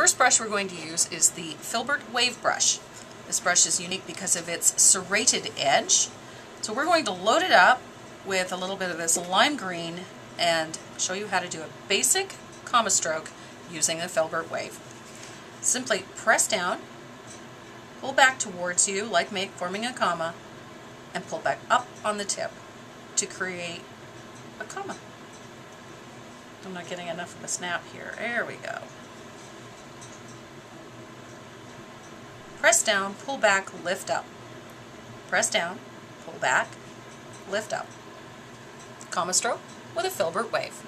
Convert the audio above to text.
First brush we're going to use is the Filbert Wave Brush. This brush is unique because of its serrated edge. So we're going to load it up with a little bit of this lime green and show you how to do a basic comma stroke using the Filbert Wave. Simply press down, pull back towards you like make forming a comma, and pull back up on the tip to create a comma. I'm not getting enough of a snap here. There we go. Down, pull back, lift up. Press down, pull back, lift up. Comma stroke with a filbert wave.